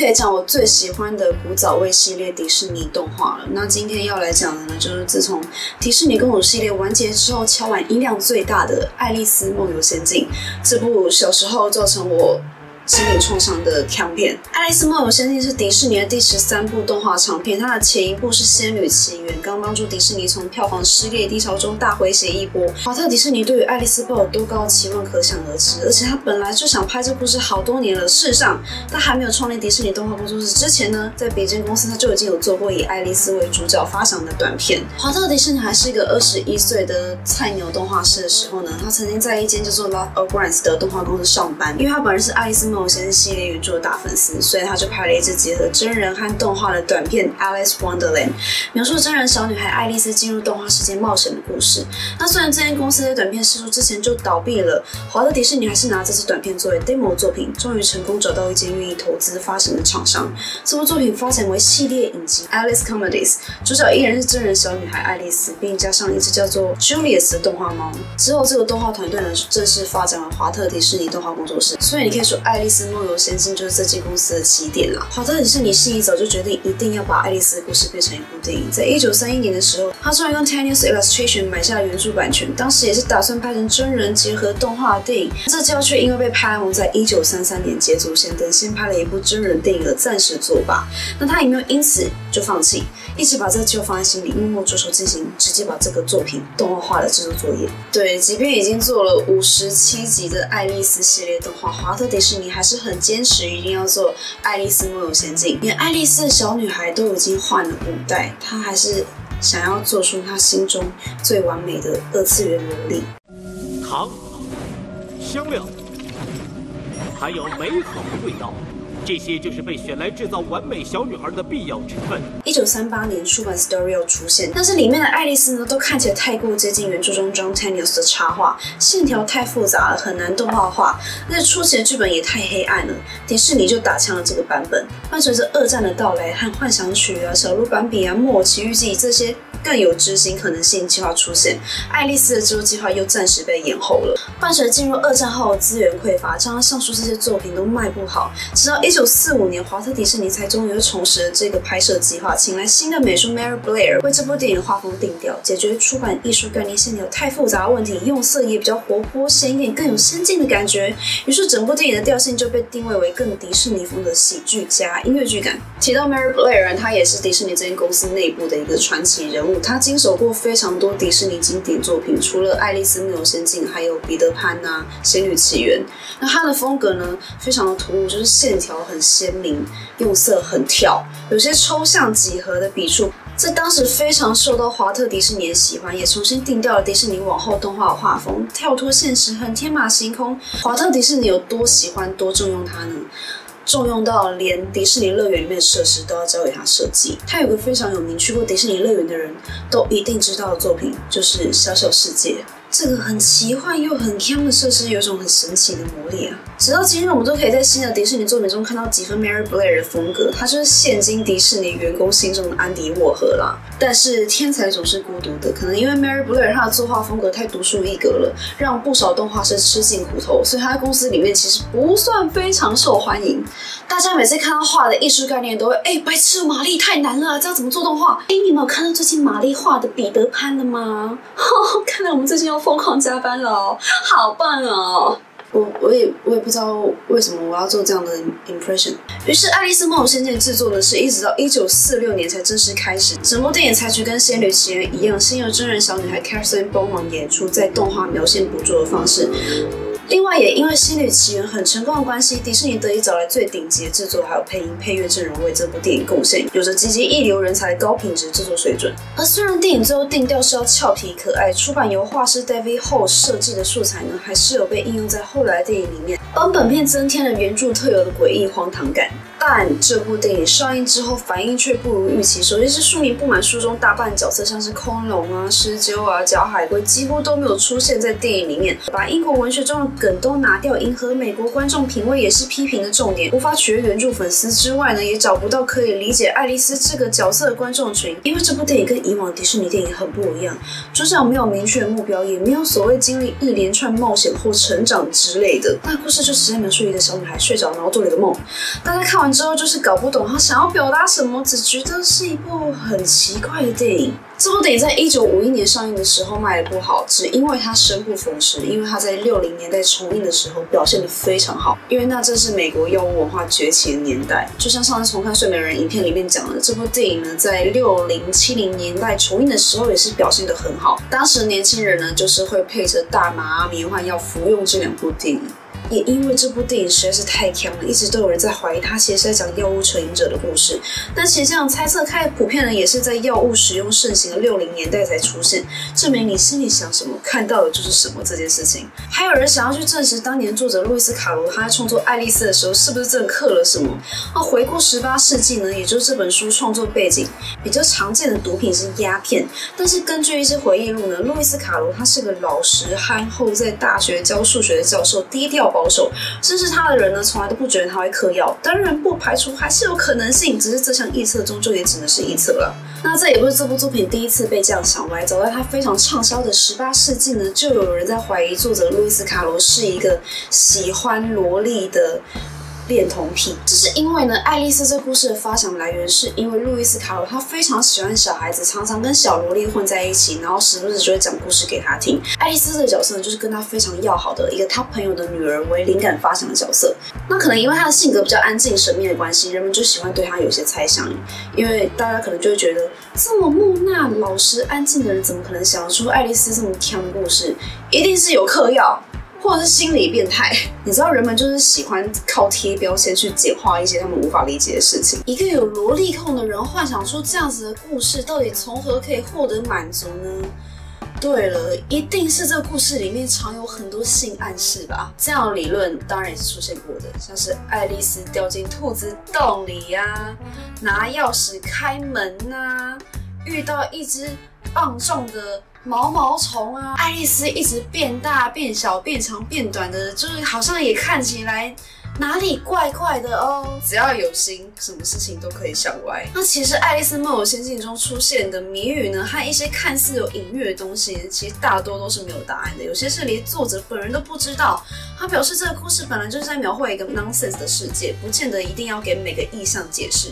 可以讲我最喜欢的古早味系列迪士尼动画了。那今天要来讲的呢，就是自从迪士尼公主系列完结之后，敲完音量最大的《爱丽丝梦游仙境》这部小时候造成我。心理创伤的强片，《爱丽丝梦游仙境》是迪士尼的第十三部动画长片，它的前一部是《仙女奇缘》，刚帮助迪士尼从票房失利低潮中大回血一波。华特迪士尼对于爱丽丝抱有多高的期望可想而知，而且他本来就想拍这故事好多年了。事实上，他还没有创立迪士尼动画工作室之前呢，在别间公司他就已经有做过以爱丽丝为主角发想的短片。华特迪士尼还是一个二十一岁的菜鸟动画师的时候呢，他曾经在一间叫做 Love of Brands 的动画公司上班，因为他本人是爱丽丝梦。某些系列原著的大粉丝，所以他就拍了一支结合真人和动画的短片《Alice Wonderland》，描述真人小女孩爱丽丝进入动画世界冒险的故事。那虽然这间公司在短片试出之前就倒闭了，华特迪士尼还是拿这支短片作为 demo 作品，终于成功找到一间愿意投资发行的厂商。这部作品发展为系列影集《Alice Comedies》，主角依然是真人小女孩爱丽丝，并加上一只叫做 Julius 的动画猫。之后，这个动画团队呢正式发展为华特迪士尼动画工作室。所以你可以说爱。《爱丽丝梦游仙境》就是这间公司的起点了。华特迪士尼是一早就决定一定要把爱丽丝的故事变成一部电影。在一九三一年的时候，他终于用 Tennis Illustration 买下了原著版权，当时也是打算拍成真人结合动画电影。这计划却因为被拍红在一九三三年捷足先登，先拍了一部真人电影的暂时作罢。那他有没有因此就放弃，一直把这个计划放在心里，默默着手进行，直接把这个作品动画化的制作作业。对，即便已经做了五十七集的爱丽丝系列动画，华特迪士尼还。是很坚持，一定要做《爱丽丝梦游仙境》。连爱丽丝的小女孩都已经换了五代，她还是想要做出她心中最完美的二次元萝莉。糖、香料，还有美好的味道。这些就是被选来制造完美小女孩的必要成分。一九三八年出版《Story》出现，但是里面的爱丽丝呢，都看起来太过接近原著中 John Teniers 的插画，线条太复杂了，很难动画化。那初期的剧本也太黑暗了，迪士尼就打枪了这个版本。伴随着二战的到来和幻想曲啊、小鹿斑比啊、木偶奇遇记这些。更有执行可能性计划出现，爱丽丝的制作计划又暂时被延后了。伴随进入二战后资源匮乏，加上上述这些作品都卖不好，直到一九四五年，华特迪士尼才终于又重拾了这个拍摄计划，请来新的美术 Mary Blair 为这部电影画风定调，解决出版艺术概念线条太复杂的问题，用色也比较活泼鲜艳，更有先进的感觉。于是整部电影的调性就被定位为更迪士尼风的喜剧加音乐剧感。提到 Mary Blair，她也是迪士尼这间公司内部的一个传奇人物。他经手过非常多迪士尼经典作品，除了《爱丽丝梦游仙境》，还有《彼得潘》呐，《仙女奇缘》。那他的风格呢，非常的突兀，就是线条很鲜明，用色很跳，有些抽象几何的笔触。在当时非常受到华特迪士尼的喜欢，也重新定调了迪士尼往后动画的画风，跳脱现实，很天马行空。华特迪士尼有多喜欢，多重用它呢？重用到连迪士尼乐园里面的设施都要交给他设计。他有个非常有名，去过迪士尼乐园的人都一定知道的作品，就是《小小世界》。这个很奇幻又很 c 的设施，有一种很神奇的魔力啊！直到今日，我们都可以在新的迪士尼作品中看到几分 Mary Blair 的风格，他就是现今迪士尼员工心中的安迪沃荷啦。但是天才总是孤独的，可能因为 Mary Blair 他的作画风格太独树一格了，让不少动画师吃尽苦头，所以他在公司里面其实不算非常受欢迎。大家每次看到画的艺术概念，都会哎，白痴，玛丽太难了，这样怎么做动画？哎，你们有看到最近玛丽画的彼得潘了吗？看来我们最近要疯狂加班了哦，好棒哦！我我也我也不知道为什么我要做这样的 impression。于是《爱丽丝梦游仙境》制作呢，是一直到一九四六年才正式开始。整部电影采取跟《仙女奇缘》一样，先由真人小女孩 Catherine Bowman 演出，在动画描线捕捉的方式。另外，也因为《仙女奇缘》很成功的关系，迪士尼得以找来最顶级的制作还有配音配乐阵容为这部电影贡献，有着集结一流人才的高品质制作水准。而虽然电影最后定调是要俏皮可爱，出版由画师 David Ho 设计的素材呢，还是有被应用在后来的电影里面，帮本片增添了原著特有的诡异荒唐感。但这部电影上映之后反应却不如预期。首先是书迷不满书中大半角色像是空龙啊、狮鹫啊、角海龟几乎都没有出现在电影里面，把英国文学中的梗都拿掉，迎合美国观众品味也是批评的重点。无法取悦原著粉丝之外呢，也找不到可以理解爱丽丝这个角色的观众群。因为这部电影跟以往迪士尼电影很不一样，主角没有明确的目标，也没有所谓经历一连串冒险或成长之类的。那故事就只在描述一个小女孩睡着然后做了一个梦。大家看完。之后就是搞不懂他想要表达什么，只觉得是一部很奇怪的电影。这部电影在一九五一年上映的时候卖的不好，只因为它生不逢时，因为它在六零年代重映的时候表现的非常好，因为那正是美国药物文化崛起的年代。就像上次重看《睡美人》影片里面讲的，这部电影呢在六零七零年代重映的时候也是表现的很好。当时年轻人呢就是会配着大麻、迷幻药服用这两部电影。也因为这部电影实在是太强了，一直都有人在怀疑它其实是在讲药物成瘾者的故事。但其实这样猜测开普遍的也是在药物使用盛行的六零年代才出现，证明你心里想什么，看到的就是什么这件事情。还有人想要去证实当年作者路易斯卡罗他在创作《爱丽丝》的时候是不是真的刻了什么？那回顾十八世纪呢，也就是这本书创作背景比较常见的毒品是鸦片。但是根据一些回忆录呢，路易斯卡罗他是个老实憨厚，在大学教数学的教授，低调保保守，支持他的人呢，从来都不觉得他会嗑药。当然不排除还是有可能性，只是这项臆测终究也只能是臆测了。那这也不是这部作品第一次被这样想歪。早在他非常畅销的十八世纪呢，就有人在怀疑作者路易斯卡罗是一个喜欢萝莉的。恋童癖，这是因为呢，爱丽丝这故事的发想来源是因为路易斯卡罗他非常喜欢小孩子，常常跟小萝莉混在一起，然后时不时就会讲故事给他听。爱丽丝这个角色呢，就是跟他非常要好的一个他朋友的女儿为灵感发想的角色。那可能因为他的性格比较安静神秘的关系，人们就喜欢对他有些猜想，因为大家可能就会觉得这么木讷、老实、安静的人，怎么可能想得出爱丽丝这么甜的故事？一定是有嗑药。或者是心理变态，你知道人们就是喜欢靠贴标签去简化一些他们无法理解的事情。一个有萝莉控的人幻想出这样子的故事，到底从何可以获得满足呢？对了，一定是这个故事里面藏有很多性暗示吧？这样的理论当然也是出现过的，像是爱丽丝掉进兔子洞里呀，拿钥匙开门呐，遇到一只棒状的。毛毛虫啊，爱丽丝一直变大、变小、变长、变短的，就是好像也看起来哪里怪怪的哦。只要有心，什么事情都可以想歪。那其实《爱丽丝梦游仙境》中出现的谜语呢，和一些看似有隐喻的东西，其实大多都是没有答案的。有些是连作者本人都不知道。他表示，这个故事本来就是在描绘一个 nonsense 的世界，不见得一定要给每个意象解释。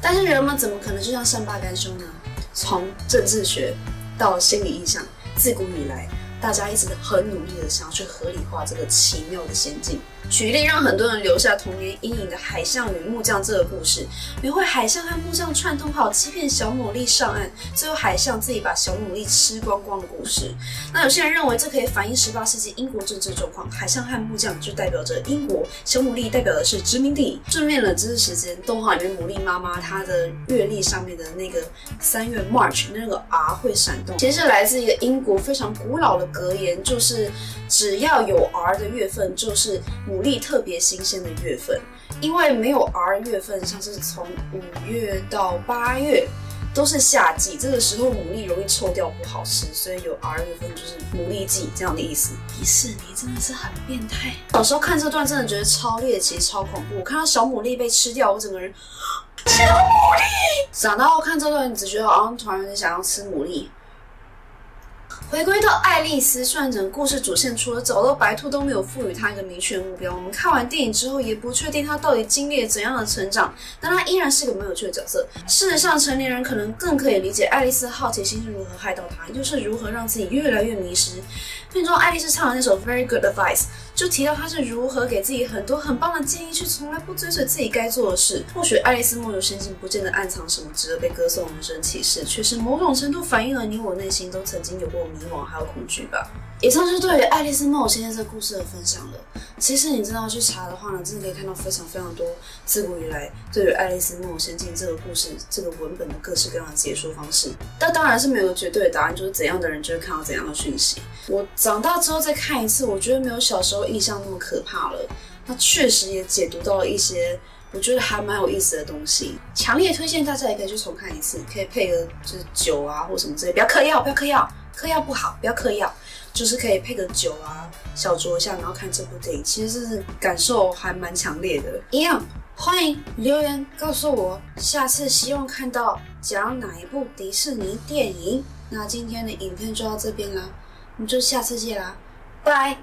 但是人们怎么可能就像善罢甘休呢？从政治学。到心理印象，自古以来，大家一直很努力的想要去合理化这个奇妙的仙境。举例让很多人留下童年阴影的海象与木匠这个故事，描绘海象和木匠串通好欺骗小牡蛎上岸，最后海象自己把小牡蛎吃光光的故事。那有些人认为这可以反映十八世纪英国政治状况，海象和木匠就代表着英国，小牡蛎代表的是殖民地。顺便冷知识时间，动画里面牡蛎妈妈她的月历上面的那个三月 March 那个 R 会闪动，其实来自一个英国非常古老的格言，就是只要有 R 的月份就是牡。蛎特别新鲜的月份，因为没有 R 月份，像是从五月到八月都是夏季，这个时候牡蛎容易臭掉不好吃，所以有 R 月份就是牡蛎季这样的意思。迪士尼真的是很变态，小时候看这段真的觉得超猎奇、超恐怖。我看到小牡蛎被吃掉，我整个人小牡蛎。长大后看这段，只觉得好像突然有点想要吃牡蛎。回归到爱丽丝，虽然整个故事主线除了找到白兔都没有赋予她一个明确的目标。我们看完电影之后也不确定她到底经历了怎样的成长，但她依然是个没有趣的角色。事实上，成年人可能更可以理解爱丽丝的好奇心是如何害到她，又是如何让自己越来越迷失。片中爱丽丝唱的那首《Very Good Advice》就提到她是如何给自己很多很棒的建议，却从来不追随自己该做的事。或许爱丽丝梦游仙境不见得暗藏什么值得被歌颂的人生启示，却是某种程度反映了你我内心都曾经有过迷茫还有恐惧吧。以上是对《爱丽丝梦游仙境》这故事的分享了。其实你真的要去查的话呢，真的可以看到非常非常多自古以来对于《爱丽丝梦游仙境》这个故事这个文本的各式各样的解说方式。但当然是没有绝对的答案，就是怎样的人就会看到怎样的讯息。我长大之后再看一次，我觉得没有小时候印象那么可怕了。那确实也解读到了一些我觉得还蛮有意思的东西。强烈推荐大家也可以去重看一次，可以配个就是酒啊或什么之类，不要嗑药，不要嗑药，嗑药不好，不要嗑药。就是可以配个酒啊，小酌一下，然后看这部电影，其实是感受还蛮强烈的。一样，欢迎留言告诉我，下次希望看到讲哪一部迪士尼电影。那今天的影片就到这边啦，我们就下次见啦，拜。